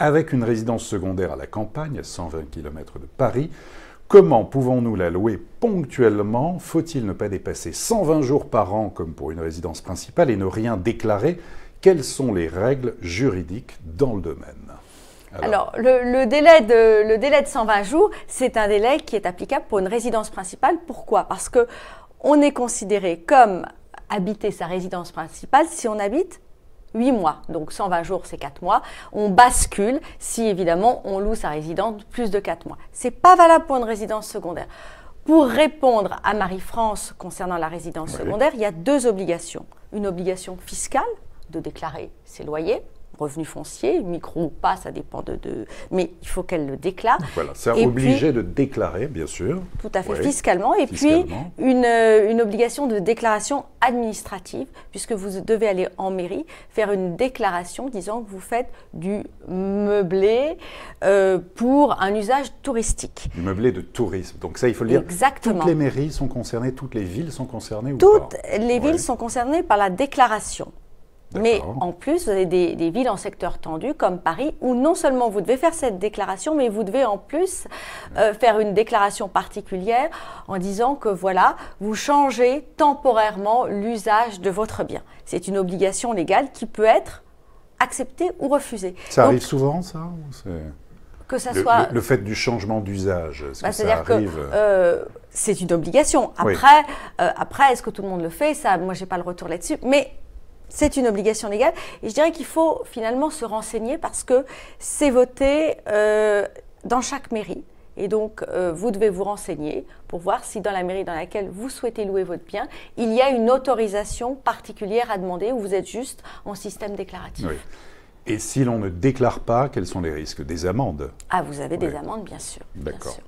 avec une résidence secondaire à la campagne, à 120 km de Paris, comment pouvons-nous la louer ponctuellement? Faut-il ne pas dépasser 120 jours par an comme pour une résidence principale et ne rien déclarer? Quelles sont les règles juridiques dans le domaine? Alors, le, délai de, le délai de 120 jours, c'est un délai qui est applicable pour une résidence principale. Pourquoi? Parce que on est considéré comme habiter sa résidence principale si on habite 8 mois. Donc 120 jours, c'est 4 mois. On bascule si évidemment on loue sa résidence plus de 4 mois. C'est pas valable pour une résidence secondaire. Pour répondre à Marie-France concernant la résidence secondaire, il y a deux obligations. Une obligation fiscale de déclarer ses loyers revenu foncier, micro ou pas, ça dépend de, mais il faut qu'elle le déclare. Voilà, c'est obligé de déclarer, bien sûr. Tout à fait, fiscalement. Et puis, une, euh, une, obligation de déclaration administrative, puisque vous devez aller en mairie faire une déclaration disant que vous faites du meublé euh, pour un usage touristique. Du meublé de tourisme. Donc ça, il faut le dire. Exactement. Toutes les mairies sont concernées, toutes les villes sont concernées ou Toutes les villes sont concernées par la déclaration. Mais en plus, vous avez des, villes en secteur tendu comme Paris où non seulement vous devez faire cette déclaration, mais vous devez en plus euh, faire une déclaration particulière en disant que voilà, vous changez temporairement l'usage de votre bien. C'est une obligation légale qui peut être acceptée ou refusée. Ça arrive souvent, ça que ça le, soit le, fait du changement d'usage, est-ce bah, que ça arrive que, euh, C'est une obligation. Après, euh, après, est-ce que tout le monde le fait? Ça, moi, j'ai pas le retour là-dessus. Mais c'est une obligation légale. Et je dirais qu'il faut finalement se renseigner parce que c'est voté euh, dans chaque mairie. Et donc, euh, vous devez vous renseigner pour voir si dans la mairie dans laquelle vous souhaitez louer votre bien, il y a une autorisation particulière à demander ou vous êtes juste en système déclaratif. Oui. Et si l'on ne déclare pas, quels sont les risques? Des amendes Ah, vous avez des amendes, bien sûr. D'accord.